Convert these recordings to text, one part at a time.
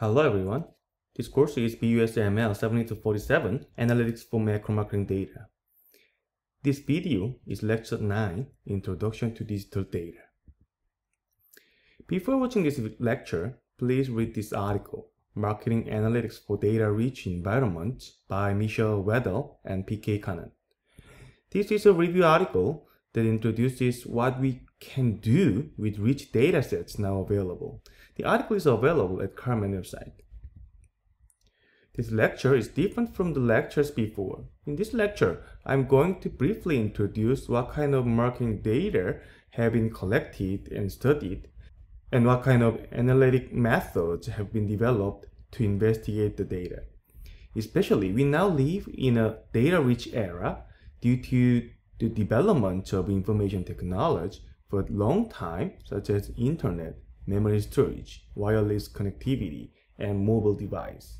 Hello everyone. This course is BUSML 7047 Analytics for Macro Marketing Data. This video is lecture 9 Introduction to Digital Data. Before watching this lecture, please read this article Marketing Analytics for Data Rich Environments by Michel Wedel and PK Kannan. This is a review article that introduces what we can do with rich datasets now available the article is available at Carmen website. This lecture is different from the lectures before. In this lecture, I'm going to briefly introduce what kind of marketing data have been collected and studied, and what kind of analytic methods have been developed to investigate the data. Especially, we now live in a data-rich era due to the development of information technology for a long time, such as internet memory storage, wireless connectivity, and mobile device.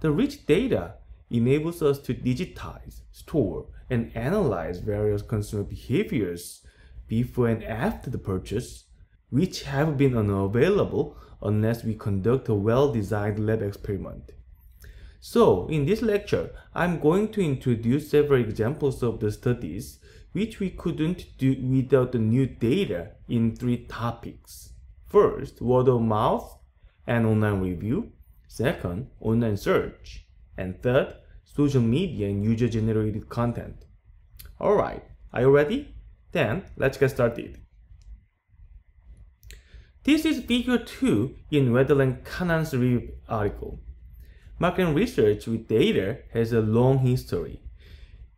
The rich data enables us to digitize, store, and analyze various consumer behaviors before and after the purchase, which have been unavailable unless we conduct a well-designed lab experiment. So, in this lecture, I'm going to introduce several examples of the studies which we couldn't do without the new data in three topics. First, word of mouth and online review. Second, online search. And third, social media and user generated content. Alright, are you ready? Then let's get started. This is figure 2 in Wedel and Kannan's review article. Marketing research with data has a long history.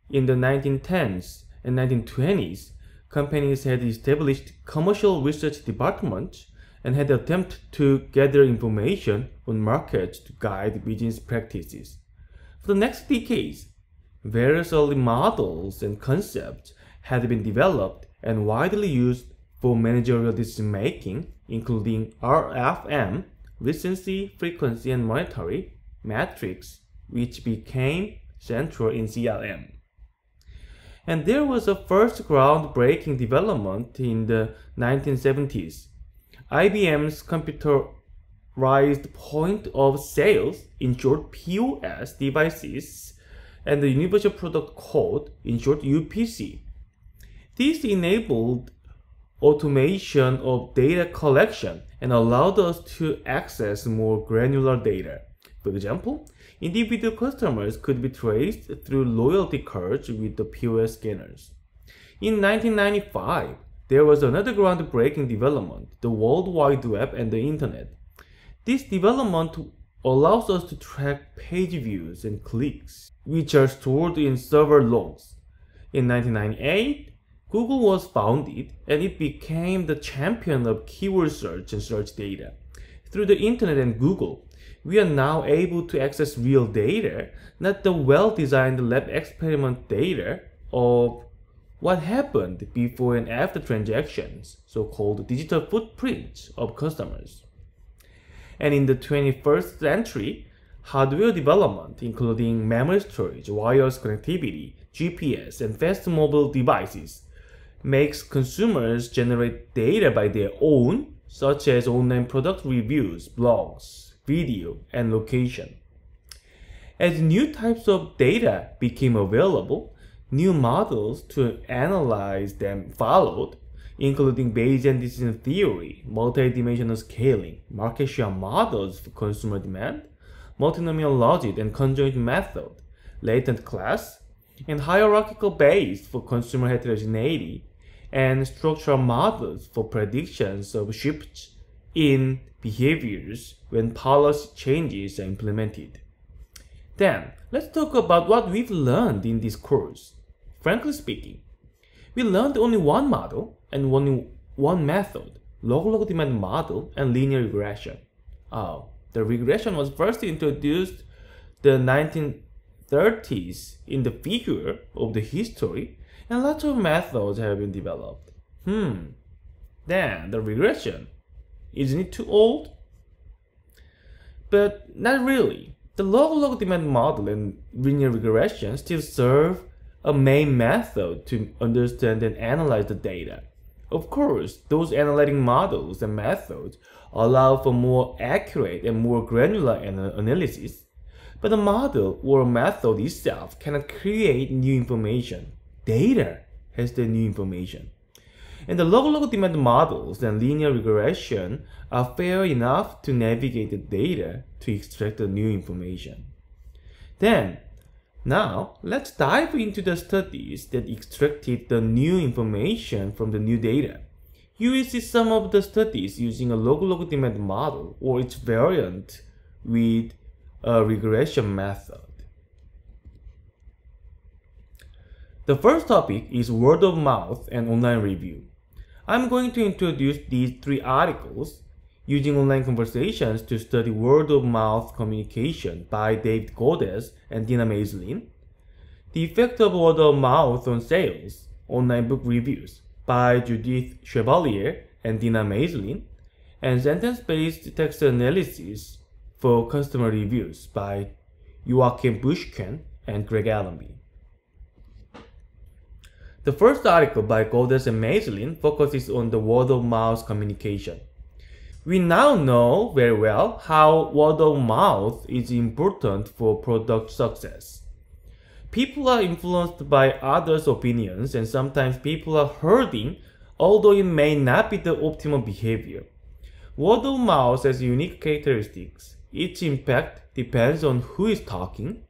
In the 1910s and 1920s, companies had established commercial research departments and had attempted to gather information on markets to guide business practices. For the next decades, various early models and concepts had been developed and widely used for managerial decision making, including RFM, recency, frequency, and monetary metrics, which became central in CRM. And there was a first groundbreaking development in the 1970s IBM's computerized point of sales, in short POS devices, and the Universal Product Code, in short UPC. This enabled automation of data collection and allowed us to access more granular data. For example, individual customers could be traced through loyalty cards with the POS scanners. In 1995, there was another groundbreaking development, the World Wide Web and the Internet. This development allows us to track page views and clicks, which are stored in server logs. In 1998, Google was founded and it became the champion of keyword search and search data. Through the internet and Google, we are now able to access real data, not the well-designed lab experiment data of what happened before and after transactions, so-called digital footprints of customers. And in the 21st century, hardware development, including memory storage, wireless connectivity, GPS, and fast mobile devices, makes consumers generate data by their own, such as online product reviews, blogs, video, and location. As new types of data became available, New models to analyze them followed, including Bayesian decision theory, multidimensional scaling, market share models for consumer demand, multinomial logit and conjoint method, latent class, and hierarchical Bayes for consumer heterogeneity, and structural models for predictions of shifts in behaviors when policy changes are implemented. Then, let's talk about what we've learned in this course. Frankly speaking, we learned only one model and only one method, log-log demand model and linear regression. Oh, the regression was first introduced the 1930s in the figure of the history and lots of methods have been developed. Hmm, then the regression, isn't it too old? But not really. The log-log demand model and linear regression still serve a main method to understand and analyze the data. Of course, those analytic models and methods allow for more accurate and more granular analysis, but the model or method itself cannot create new information. Data has the new information. And the log-log demand models and linear regression are fair enough to navigate the data to extract the new information. Then, now let's dive into the studies that extracted the new information from the new data. You will see some of the studies using a log-log demand model or its variant with a regression method. The first topic is word of mouth and online review. I'm going to introduce these three articles using online conversations to study word of mouth communication by David Godes and Dina Mayzlin, the effect of word of mouth on sales, online book reviews by Judith Chevalier and Dina Mayzlin, and sentence-based text analysis for customer reviews by Joachim Buschken and Greg Allenby. The first article by Godes and Mayzlin focuses on the word-of-mouth communication. We now know very well how word of mouth is important for product success. People are influenced by others' opinions and sometimes people are herding although it may not be the optimal behavior. Word of mouth has unique characteristics. Its impact depends on who is talking.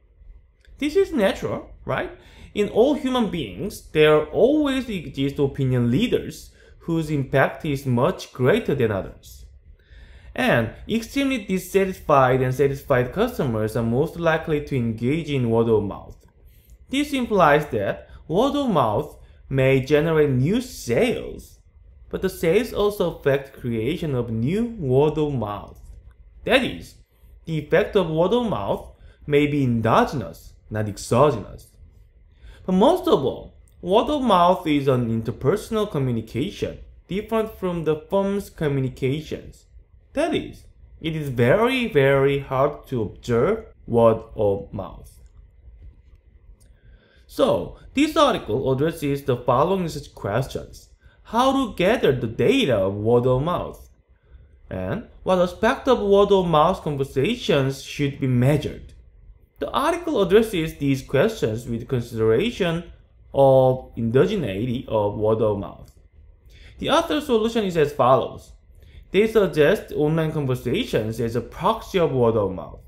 This is natural, right? In all human beings, there always exist opinion leaders whose impact is much greater than others. And extremely dissatisfied and satisfied customers are most likely to engage in word of mouth. This implies that word of mouth may generate new sales, but the sales also affect creation of new word of mouth. That is, the effect of word of mouth may be endogenous, not exogenous. But most of all, word of mouth is an interpersonal communication different from the firm's communications. That is, it is very, very hard to observe word of mouth. So, this article addresses the following such questions. How to gather the data of word of mouth? And what aspect of word of mouth conversations should be measured? The article addresses these questions with consideration of endogeneity of word of mouth. The author's solution is as follows. They suggest online conversations as a proxy of word of mouth.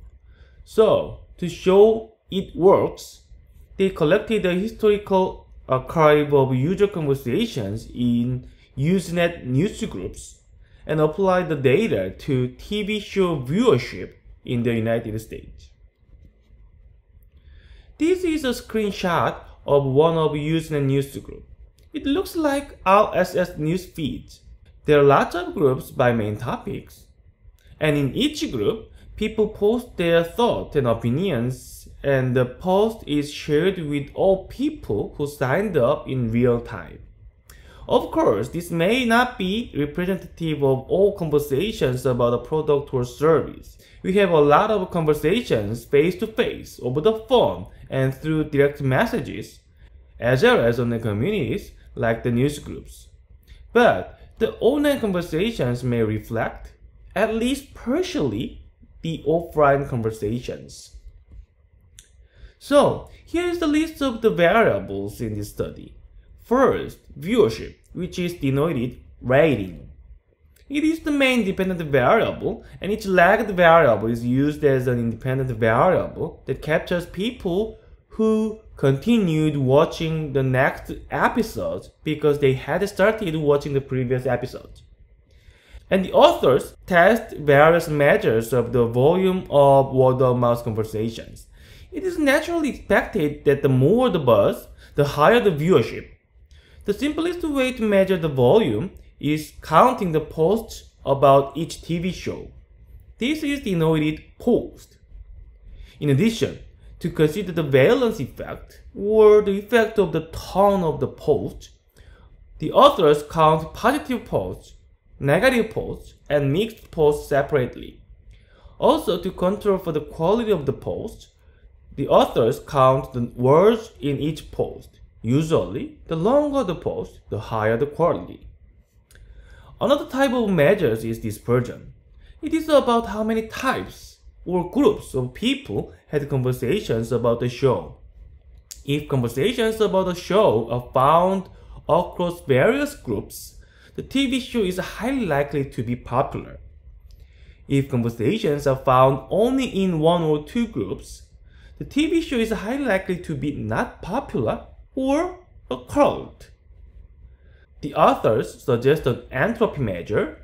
So, to show it works, they collected a historical archive of user conversations in Usenet newsgroups and applied the data to TV show viewership in the United States. This is a screenshot of one of Usenet newsgroup. It looks like RSS news feeds. There are lots of groups by main topics. And in each group, people post their thoughts and opinions and the post is shared with all people who signed up in real time. Of course, this may not be representative of all conversations about a product or service. We have a lot of conversations face to face, over the phone, and through direct messages, as well as online communities like the news groups. But the online conversations may reflect, at least partially, the offline conversations. So, here is the list of the variables in this study. First, viewership, which is denoted rating. It is the main dependent variable, and each lagged variable is used as an independent variable that captures people who continued watching the next episode because they had started watching the previous episode. And the authors test various measures of the volume of word of mouth conversations. It is naturally expected that the more the buzz, the higher the viewership. The simplest way to measure the volume is counting the posts about each TV show. This is denoted post. In addition, to consider the valence effect or the effect of the tone of the post, the authors count positive posts, negative posts, and mixed posts separately. Also, to control for the quality of the post, the authors count the words in each post. Usually, the longer the post, the higher the quality. Another type of measures is dispersion. It is about how many types or groups of people had conversations about the show. If conversations about the show are found across various groups, the TV show is highly likely to be popular. If conversations are found only in one or two groups, the TV show is highly likely to be not popular or a cult. The authors suggest an entropy measure,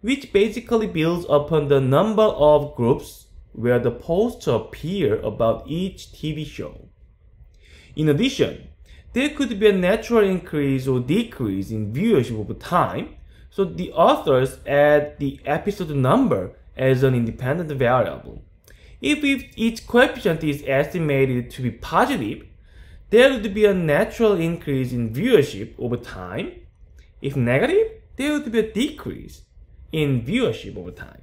which basically builds upon the number of groups where the posts appear about each TV show. In addition, there could be a natural increase or decrease in viewership over time, so the authors add the episode number as an independent variable. If each coefficient is estimated to be positive, there would be a natural increase in viewership over time. If negative, there would be a decrease in viewership over time.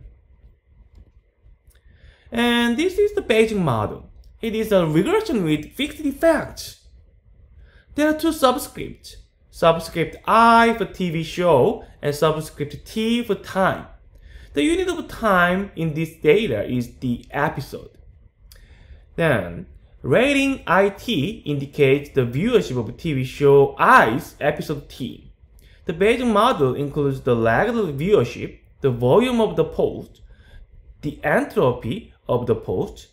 And this is the base model. It is a regression with fixed effects. There are two subscripts, subscript I for TV show and subscript T for time. The unit of time in this data is the episode. Then, rating IT indicates the viewership of TV show I's episode T. The Bayesian model includes the lagged viewership, the volume of the post, the entropy of the post,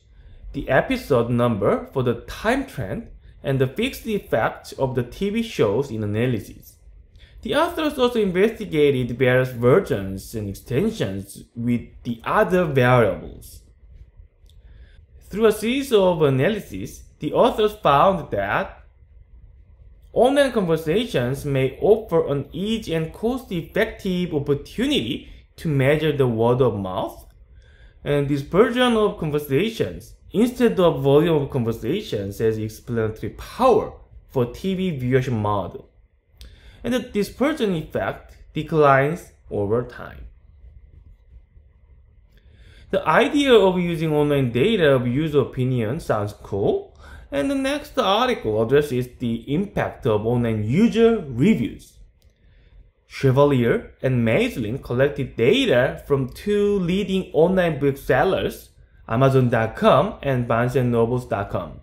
the episode number for the time trend, and the fixed effect of the TV shows in analysis. The authors also investigated various versions and extensions with the other variables. Through a series of analyses, the authors found that online conversations may offer an easy and cost-effective opportunity to measure the word of mouth, and dispersion of conversations instead of volume of conversations as explanatory power for TV viewership model and the dispersion effect declines over time. The idea of using online data of user opinion sounds cool, and the next article addresses the impact of online user reviews. Chevalier and Mayzlin collected data from two leading online booksellers, Amazon.com and BarnesandNobles.com.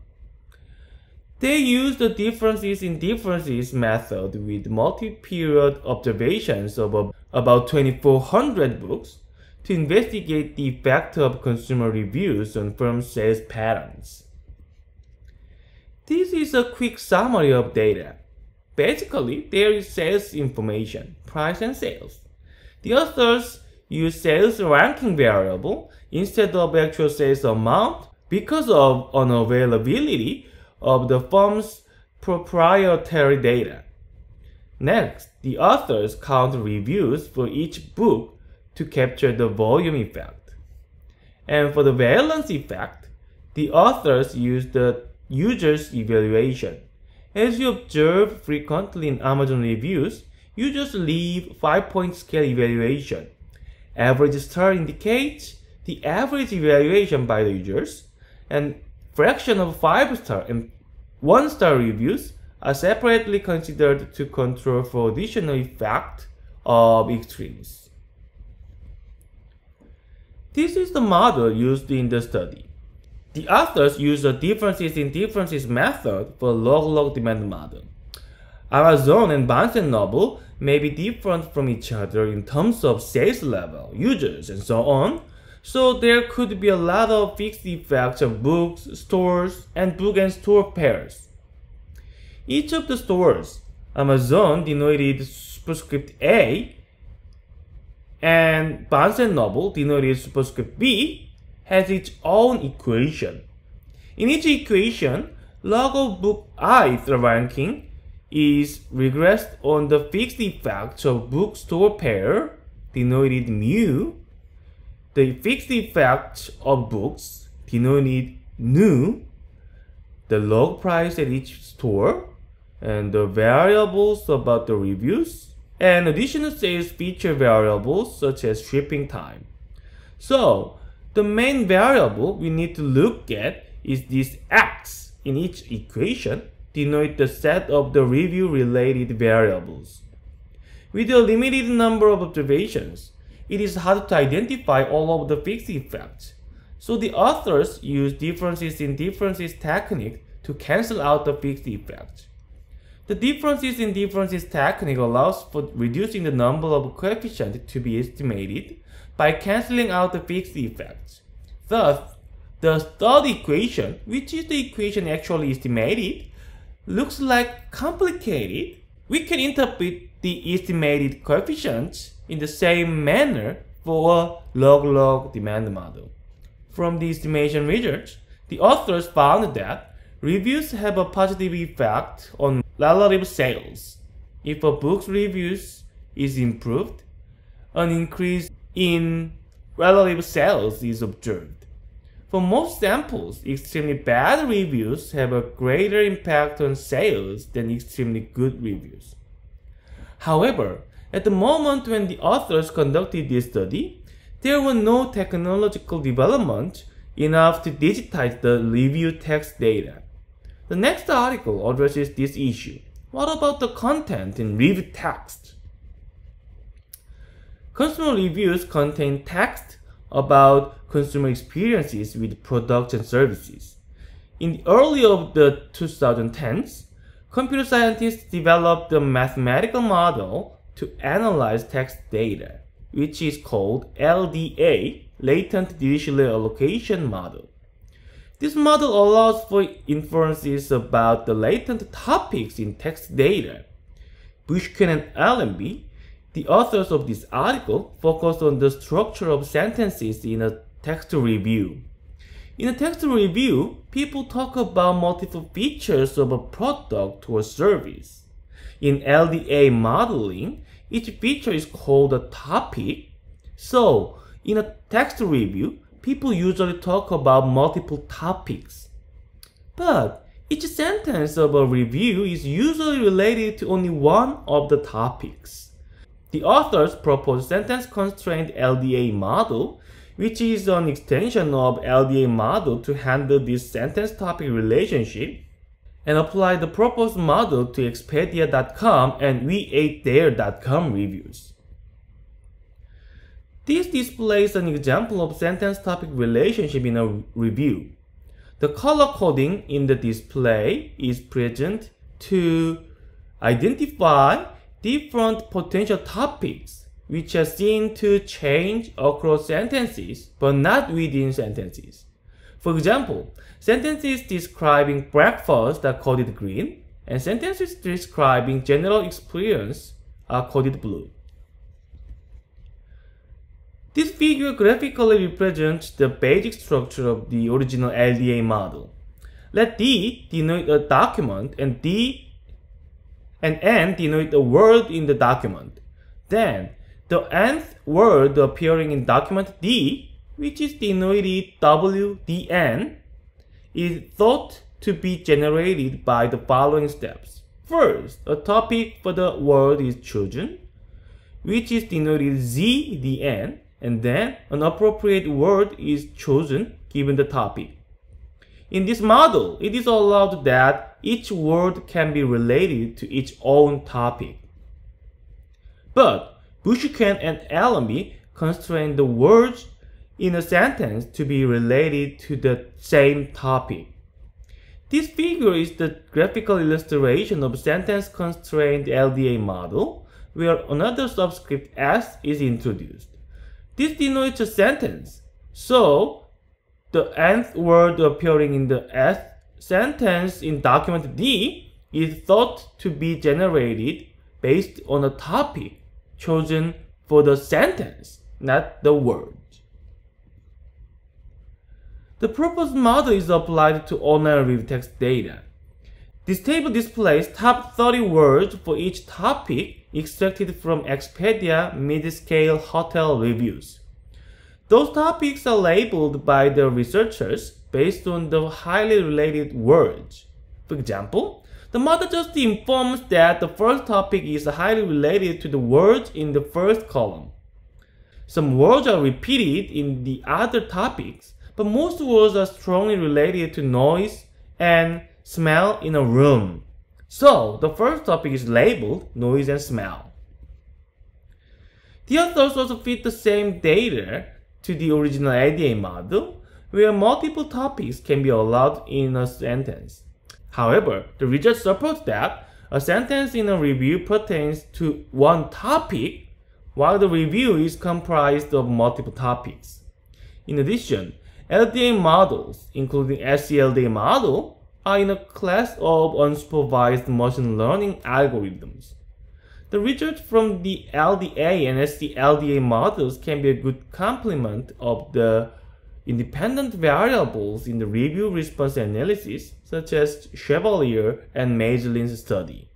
They used the differences in differences method with multi-period observations of about 2400 books to investigate the effect of consumer reviews on firm sales patterns. This is a quick summary of data. Basically, there is sales information, price and sales. The authors use sales ranking variable instead of actual sales amount because of unavailability of the firm's proprietary data. Next, the authors count reviews for each book to capture the volume effect. And for the valence effect, the authors use the user's evaluation. As you observe frequently in Amazon reviews, users leave 5-point scale evaluation. Average star indicates the average evaluation by the users, and fraction of 5 star and 1 star reviews are separately considered to control for additional effect of extremes. This is the model used in the study. The authors use the differences in differences method for log-log demand model. Amazon and Barnes & Noble may be different from each other in terms of sales level, users, and so on, so there could be a lot of fixed effects of books, stores, and book and store pairs. Each of the stores, Amazon denoted superscript A, and Barnes & Noble denoted superscript B, has its own equation. In each equation, log of book ith ranking is regressed on the fixed effects of bookstore pair, denoted mu, the fixed effect of books denoted nu, the log price at each store, and the variables about the reviews, and additional sales feature variables such as shipping time. So, the main variable we need to look at is this x in each equation denote the set of the review related variables. With a limited number of observations, it is hard to identify all of the fixed effects. So the authors use differences in differences technique to cancel out the fixed effects. The differences in differences technique allows for reducing the number of coefficients to be estimated by cancelling out the fixed effects. Thus, the third equation, which is the equation actually estimated, looks like complicated. We can interpret the estimated coefficients in the same manner for a log-log demand model. From the estimation results, the authors found that reviews have a positive effect on relative sales. If a book's reviews is improved, an increase in relative sales is observed. For most samples, extremely bad reviews have a greater impact on sales than extremely good reviews. However, at the moment when the authors conducted this study, there were no technological developments enough to digitize the review text data. The next article addresses this issue. What about the content in review text? Consumer reviews contain text about consumer experiences with products and services. In the early of the 2010s, computer scientists developed a mathematical model to analyze text data, which is called LDA, Latent Dirichlet Allocation Model. This model allows for inferences about the latent topics in text data. Büschken and Allenby, the authors of this article, focus on the structure of sentences in a text review. In a text review, people talk about multiple features of a product or service. In LDA modeling, each feature is called a topic. So, in a text review, people usually talk about multiple topics. But each sentence of a review is usually related to only one of the topics. The authors propose sentence-constrained LDA model which is an extension of LDA model to handle this sentence-topic relationship and apply the proposed model to Expedia.com and We8There.com reviews. This displays an example of sentence-topic relationship in a review. The color coding in the display is present to identify different potential topics which are seen to change across sentences, but not within sentences. For example, sentences describing breakfast are coded green, and sentences describing general experience are coded blue. This figure graphically represents the basic structure of the original LDA model. Let D denote a document and D and N denote a word in the document. Then the nth word appearing in document D, which is denoted WDN, is thought to be generated by the following steps. First, a topic for the word is chosen, which is denoted ZDN, and then an appropriate word is chosen given the topic. In this model, it is allowed that each word can be related to its own topic. But Büschken and Allenby constrain the words in a sentence to be related to the same topic. This figure is the graphical illustration of sentence-constrained LDA model, where another subscript s is introduced. This denotes a sentence, so the nth word appearing in the s sentence in document D is thought to be generated based on a topic chosen for the sentence, not the word. The proposed model is applied to online review text data. This table displays top 30 words for each topic extracted from Expedia mid-scale hotel reviews. Those topics are labeled by the researchers based on the highly related words. For example, the model just informs that the first topic is highly related to the words in the first column. Some words are repeated in the other topics, but most words are strongly related to noise and smell in a room. So, the first topic is labeled noise and smell. The authors also fit the same data to the original LDA model, where multiple topics can be allowed in a sentence. However, the results support that a sentence in a review pertains to one topic, while the review is comprised of multiple topics. In addition, LDA models, including SCLDA model, are in a class of unsupervised machine learning algorithms. The results from the LDA and SCLDA models can be a good complement of the independent variables in the review response analysis, such as Chevalier and Mayzlin's study.